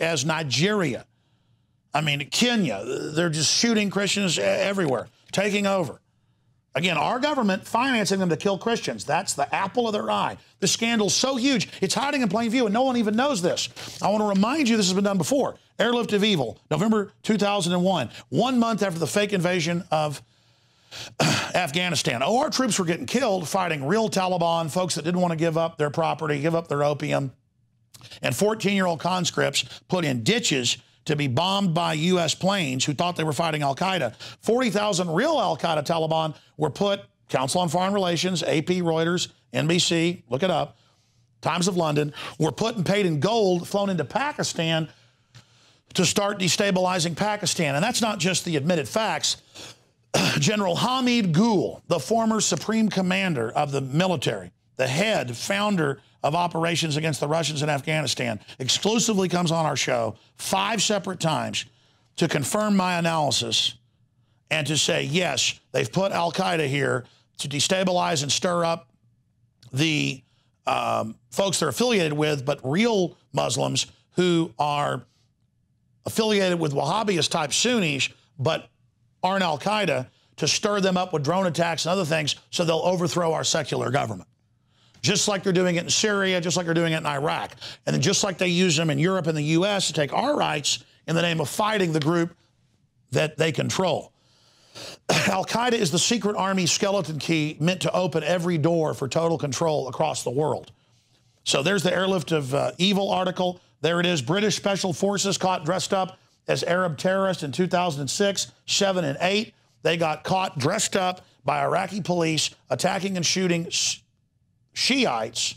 as Nigeria. I mean, Kenya, they're just shooting Christians everywhere, taking over. Again, our government financing them to kill Christians. That's the apple of their eye. The scandal's so huge, it's hiding in plain view, and no one even knows this. I want to remind you this has been done before. Airlift of Evil, November 2001, one month after the fake invasion of Afghanistan. Oh, our troops were getting killed fighting real Taliban, folks that didn't want to give up their property, give up their opium, and 14 year old conscripts put in ditches to be bombed by U.S. planes who thought they were fighting Al Qaeda. 40,000 real Al Qaeda Taliban were put, Council on Foreign Relations, AP, Reuters, NBC, look it up, Times of London, were put and paid in gold, flown into Pakistan to start destabilizing Pakistan. And that's not just the admitted facts. General Hamid Gul, the former supreme commander of the military, the head founder of operations against the Russians in Afghanistan, exclusively comes on our show five separate times to confirm my analysis and to say, yes, they've put Al Qaeda here to destabilize and stir up the um, folks they're affiliated with, but real Muslims who are affiliated with Wahhabist type Sunnis, but aren't Al Qaeda, to stir them up with drone attacks and other things so they'll overthrow our secular government just like they're doing it in Syria, just like they're doing it in Iraq. And then just like they use them in Europe and the U.S. to take our rights in the name of fighting the group that they control. Al Qaeda is the secret army skeleton key meant to open every door for total control across the world. So there's the airlift of uh, evil article. There it is. British special forces caught dressed up as Arab terrorists in 2006, 7, and 8. They got caught dressed up by Iraqi police attacking and shooting Shiites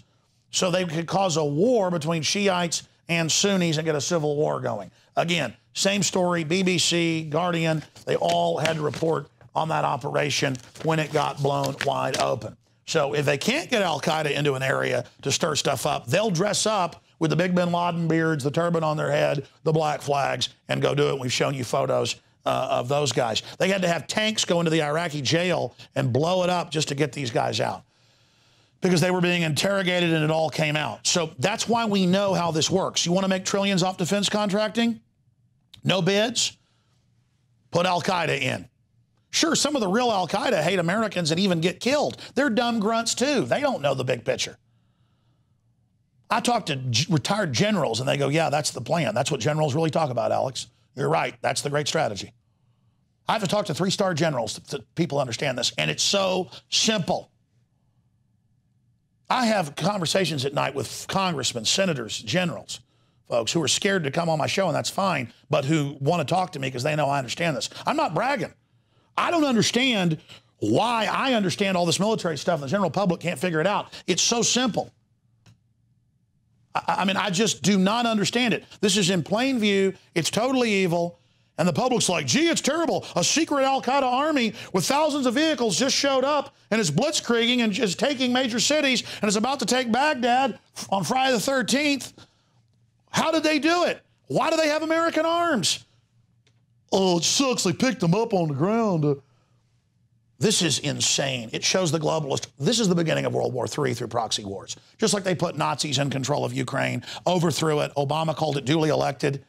so they could cause a war between Shiites and Sunnis and get a civil war going. Again, same story, BBC, Guardian, they all had to report on that operation when it got blown wide open. So if they can't get Al Qaeda into an area to stir stuff up, they'll dress up with the big bin Laden beards, the turban on their head, the black flags, and go do it. We've shown you photos uh, of those guys. They had to have tanks go into the Iraqi jail and blow it up just to get these guys out because they were being interrogated and it all came out. So that's why we know how this works. You want to make trillions off defense contracting? No bids? Put Al Qaeda in. Sure, some of the real Al Qaeda hate Americans and even get killed. They're dumb grunts too. They don't know the big picture. I talk to retired generals and they go, Yeah, that's the plan. That's what generals really talk about, Alex. You're right. That's the great strategy. I have to talk to three star generals to, to people understand this, and it's so simple. I have conversations at night with congressmen, senators, generals, folks who are scared to come on my show, and that's fine, but who want to talk to me because they know I understand this. I'm not bragging. I don't understand why I understand all this military stuff and the general public can't figure it out. It's so simple. I, I mean, I just do not understand it. This is in plain view. It's totally evil. And the public's like, gee, it's terrible. A secret Al Qaeda army with thousands of vehicles just showed up and is blitzkrieging and is taking major cities and is about to take Baghdad on Friday the 13th. How did they do it? Why do they have American arms? Oh, it sucks. They picked them up on the ground. This is insane. It shows the globalist. This is the beginning of World War III through proxy wars. Just like they put Nazis in control of Ukraine, overthrew it. Obama called it duly elected.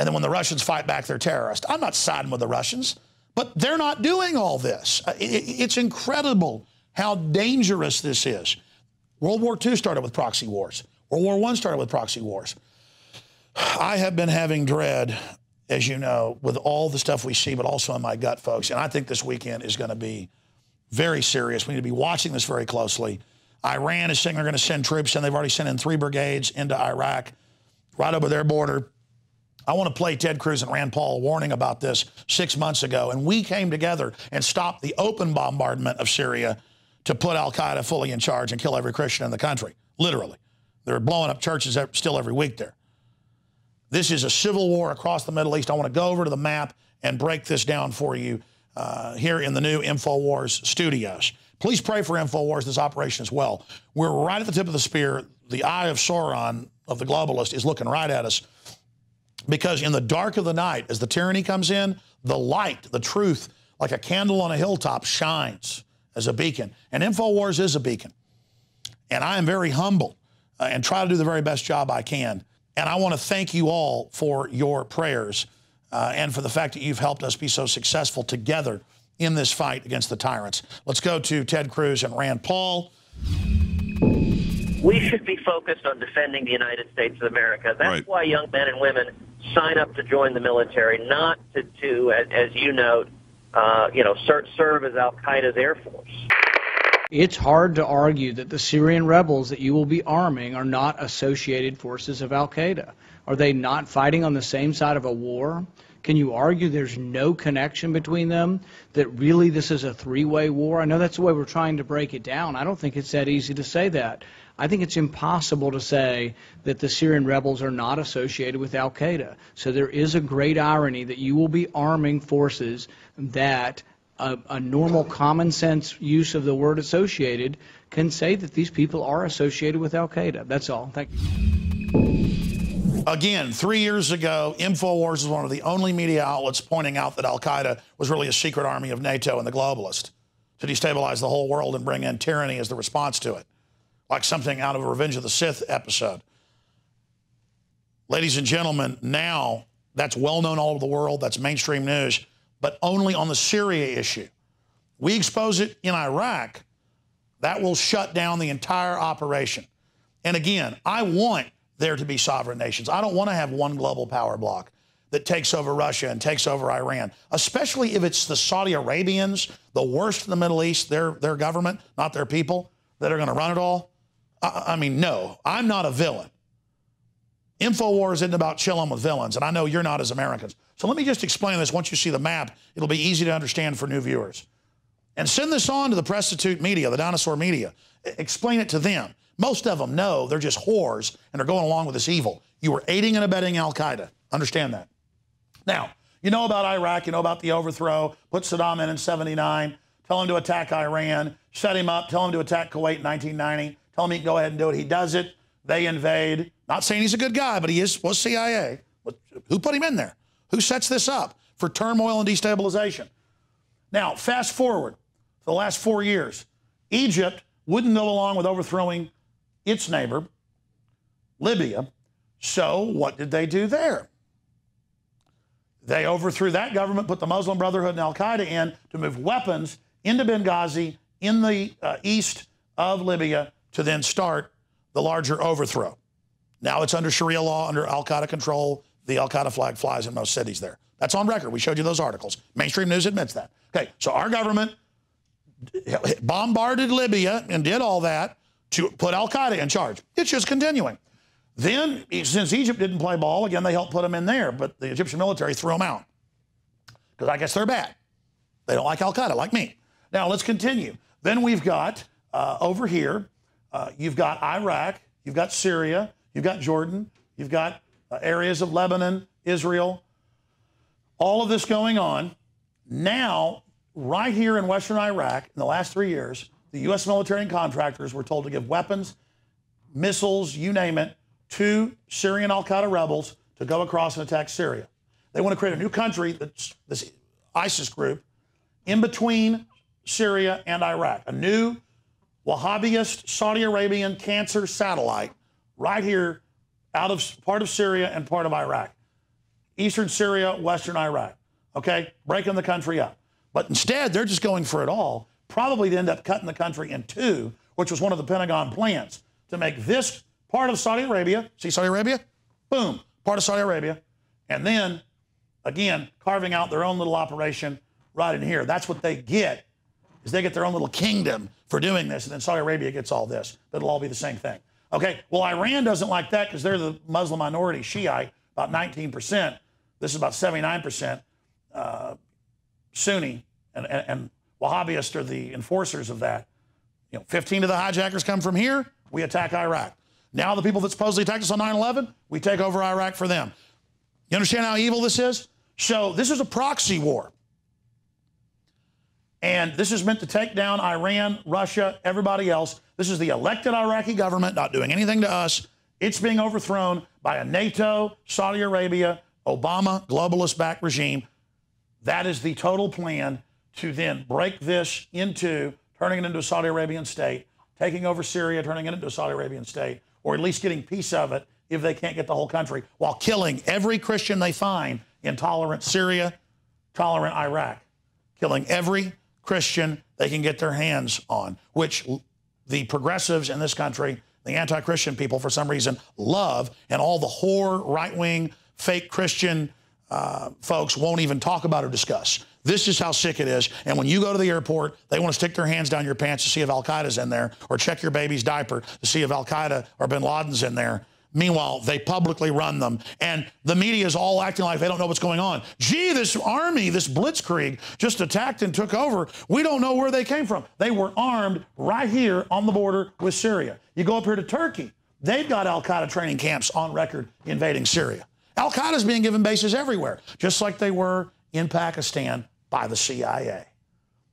And then when the Russians fight back, they're terrorists. I'm not siding with the Russians, but they're not doing all this. Uh, it's incredible how dangerous this is. World War II started with proxy wars. World War I started with proxy wars. I have been having dread, as you know, with all the stuff we see, but also in my gut, folks. And I think this weekend is going to be very serious. We need to be watching this very closely. Iran is saying they're going to send troops and They've already sent in three brigades into Iraq, right over their border. I want to play Ted Cruz and Rand Paul a warning about this six months ago. And we came together and stopped the open bombardment of Syria to put Al Qaeda fully in charge and kill every Christian in the country, literally. They're blowing up churches still every week there. This is a civil war across the Middle East. I want to go over to the map and break this down for you uh, here in the new InfoWars studios. Please pray for InfoWars, this operation as well. We're right at the tip of the spear. The eye of Sauron, of the globalist, is looking right at us. Because in the dark of the night, as the tyranny comes in, the light, the truth, like a candle on a hilltop, shines as a beacon. And InfoWars is a beacon. And I am very humble uh, and try to do the very best job I can And I want to thank you all for your prayers uh, and for the fact that you've helped us be so successful together in this fight against the tyrants. Let's go to Ted Cruz and Rand Paul. We should be focused on defending the United States of America. That's right. why young men and women sign up to join the military, not to, to as, as you note, uh, you know, serve, serve as Al Qaeda's air force. It's hard to argue that the Syrian rebels that you will be arming are not associated forces of Al Qaeda. Are they not fighting on the same side of a war? Can you argue there's no connection between them? That really this is a three way war? I know that's the way we're trying to break it down. I don't think it's that easy to say that. I think it's impossible to say that the Syrian rebels are not associated with Al Qaeda. So there is a great irony that you will be arming forces that a, a, normal common sense use of the word associated can say that these people are associated with Al Qaeda. That's all. Thank you. Again, three years ago, InfoWars was one of the only media outlets pointing out that Al Qaeda was really a secret army of NATO and the globalists to destabilize the whole world and bring in tyranny as the response to it like something out of a Revenge of the Sith episode. Ladies and gentlemen, now that's well known all over the world. That's mainstream news, but only on the Syria issue. We expose it in Iraq, that will shut down the entire operation. And again, I want there to be sovereign nations. I don't want to have one global power bloc that takes over Russia and takes over Iran, especially if it's the Saudi Arabians, the worst in the Middle East, their, their government, not their people, that are going to run it all. I, I mean, no, I'm not a villain. InfoWars isn't about chilling with villains, and I know you're not as Americans. So let me just explain this. Once you see the map, it'll be easy to understand for new viewers. And send this on to the prostitute media, the dinosaur media. Explain it to them. Most of them know they're just whores and they're going along with this evil. You were aiding and abetting Al Qaeda. Understand that. Now, you know about Iraq, you know about the overthrow, put Saddam in in 79, tell him to attack Iran, set him up, tell him to attack Kuwait in 1990 tell him he can go ahead and do it. He does it. They invade. Not saying he's a good guy, but he is was CIA. Who put him in there? Who sets this up for turmoil and destabilization? Now, fast forward to the last four years. Egypt wouldn't go along with overthrowing its neighbor, Libya. So, what did they do there? They overthrew that government, put the Muslim Brotherhood and Al Qaeda in to move weapons into Benghazi in the uh, east of Libya to then start the larger overthrow. Now it's under Sharia law, under Al Qaeda control. The Al Qaeda flag flies in most cities there. That's on record. We showed you those articles. Mainstream news admits that. Okay, so our government bombarded Libya and did all that to put Al Qaeda in charge. It's just continuing. Then, since Egypt didn't play ball, again, they helped put them in there, but the Egyptian military threw them out because I guess they're bad. They don't like Al Qaeda, like me. Now, let's continue. Then we've got uh, over here uh, you've got Iraq, you've got Syria, you've got Jordan, you've got uh, areas of Lebanon, Israel, all of this going on. Now, right here in Western Iraq, in the last three years, the U.S. military and contractors were told to give weapons, missiles, you name it, to Syrian Al Qaeda rebels to go across and attack Syria. They want to create a new country, that's this ISIS group, in between Syria and Iraq, a new Wahhabist Saudi Arabian cancer satellite right here out of part of Syria and part of Iraq. Eastern Syria, Western Iraq. Okay? Breaking the country up. But instead, they're just going for it all, probably to end up cutting the country in two, which was one of the Pentagon plans to make this part of Saudi Arabia, see Saudi Arabia? Boom, part of Saudi Arabia. And then, again, carving out their own little operation right in here. That's what they get is they get their own little kingdom for doing this, and then Saudi Arabia gets all this. That'll all be the same thing. Okay, well, Iran doesn't like that because they're the Muslim minority, Shiite, about 19%. This is about 79% uh, Sunni, and, and, and Wahhabists are the enforcers of that. You know, 15 of the hijackers come from here, we attack Iraq. Now the people that supposedly attacked us on 9-11, we take over Iraq for them. You understand how evil this is? So this is a proxy war. And this is meant to take down Iran, Russia, everybody else. This is the elected Iraqi government not doing anything to us. It's being overthrown by a NATO, Saudi Arabia, Obama, globalist backed regime. That is the total plan to then break this into turning it into a Saudi Arabian state, taking over Syria, turning it into a Saudi Arabian state, or at least getting piece of it if they can't get the whole country while killing every Christian they find in tolerant Syria, tolerant Iraq, killing every Christian they can get their hands on, which the progressives in this country, the anti Christian people, for some reason, love, and all the whore, right wing, fake Christian uh, folks won't even talk about or discuss. This is how sick it is. And when you go to the airport, they want to stick their hands down your pants to see if Al Qaeda's in there, or check your baby's diaper to see if Al Qaeda or bin Laden's in there. Meanwhile, they publicly run them, and the media is all acting like they don't know what's going on. Gee, this army, this blitzkrieg, just attacked and took over. We don't know where they came from. They were armed right here on the border with Syria. You go up here to Turkey, they've got Al Qaeda training camps on record invading Syria. Al Qaeda is being given bases everywhere, just like they were in Pakistan by the CIA.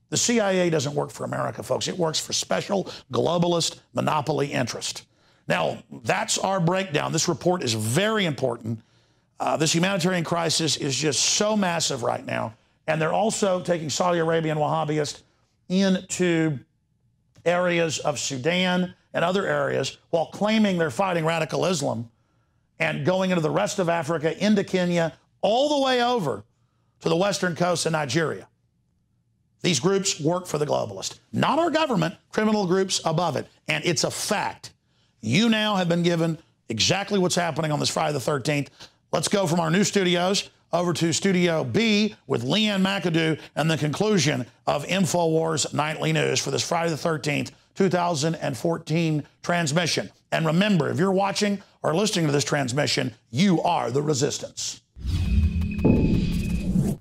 The CIA doesn't work for America, folks. It works for special globalist monopoly interest. Now, that's our breakdown. This report is very important. Uh, this humanitarian crisis is just so massive right now. And they're also taking Saudi Arabian Wahhabists into areas of Sudan and other areas while claiming they're fighting radical Islam and going into the rest of Africa, into Kenya, all the way over to the western coast of Nigeria. These groups work for the globalist, not our government, criminal groups above it. And it's a fact. You now have been given exactly what's happening on this Friday the 13th. Let's go from our new studios over to Studio B with Leanne McAdoo and the conclusion of InfoWars Nightly News for this Friday the 13th, 2014 transmission. And remember, if you're watching or listening to this transmission, you are the resistance.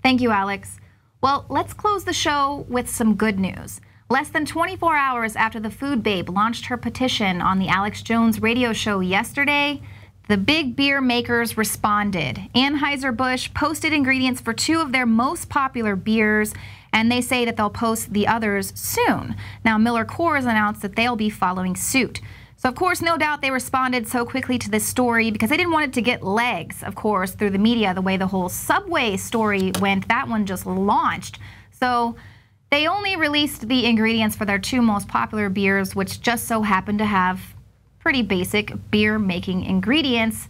Thank you, Alex. Well, let's close the show with some good news. Less than 24 hours after the Food Babe launched her petition on the Alex Jones radio show yesterday, the big beer makers responded. Anheuser-Busch posted ingredients for two of their most popular beers, and they say that they'll post the others soon. Now, Miller Coors announced that they'll be following suit. So, of course, no doubt they responded so quickly to this story because they didn't want it to get legs, of course, through the media, the way the whole Subway story went. That one just launched. So, they only released the ingredients for their two most popular beers, which just so happen to have pretty basic beer making ingredients.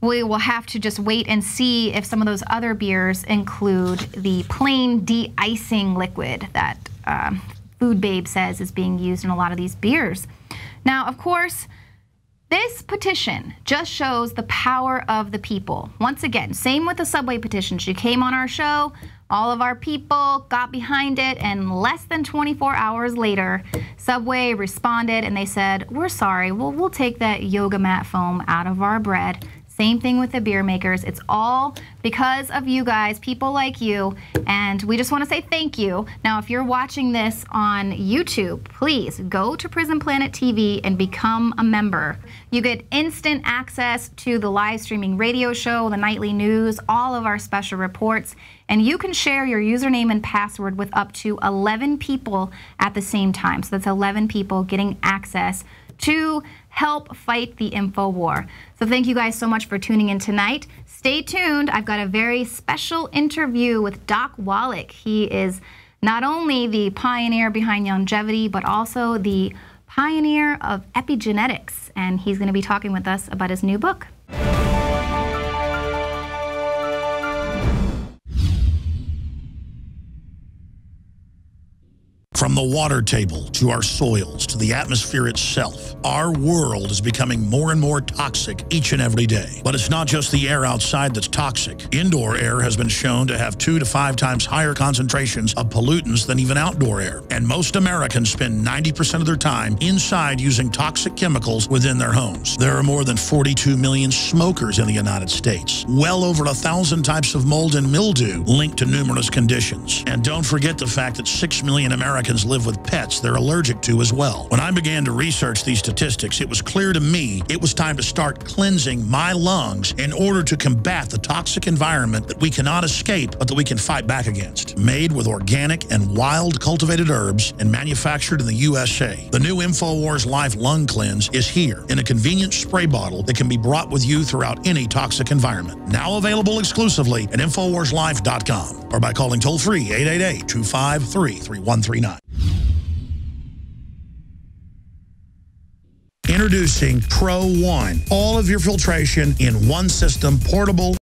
We will have to just wait and see if some of those other beers include the plain de icing liquid that um, Food Babe says is being used in a lot of these beers. Now, of course, this petition just shows the power of the people. Once again, same with the subway petition. She came on our show, all of our people got behind it, and less than 24 hours later, Subway responded and they said, We're sorry, we'll, we'll take that yoga mat foam out of our bread. Same thing with the beer makers. It's all because of you guys, people like you, and we just want to say thank you. Now, if you're watching this on YouTube, please go to Prison Planet TV and become a member. You get instant access to the live streaming radio show, the nightly news, all of our special reports, and you can share your username and password with up to 11 people at the same time. So that's 11 people getting access to help fight the info war. So thank you guys so much for tuning in tonight. Stay tuned. I've got a very special interview with Doc Wallach. He is not only the pioneer behind longevity, but also the pioneer of epigenetics. And he's going to be talking with us about his new book. From the water table to our soils to the atmosphere itself, our world is becoming more and more toxic each and every day. But it's not just the air outside that's toxic. Indoor air has been shown to have two to five times higher concentrations of pollutants than even outdoor air. And most Americans spend 90% of their time inside using toxic chemicals within their homes. There are more than 42 million smokers in the United States. Well over a thousand types of mold and mildew linked to numerous conditions. And don't forget the fact that 6 million Americans Americans live with pets they're allergic to as well. When I began to research these statistics, it was clear to me it was time to start cleansing my lungs in order to combat the toxic environment that we cannot escape but that we can fight back against. Made with organic and wild cultivated herbs and manufactured in the USA, the new InfoWars Life Lung Cleanse is here in a convenient spray bottle that can be brought with you throughout any toxic environment. Now available exclusively at InfoWarsLife.com or by calling toll-free 888-253-3139. Introducing Pro One. All of your filtration in one system, portable